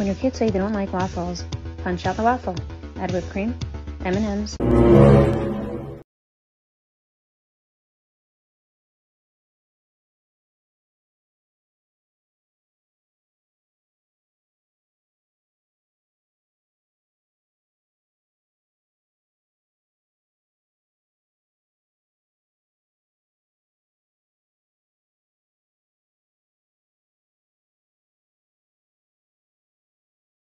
When your kids say they don't like waffles, punch out the waffle. Add whipped cream, M&Ms,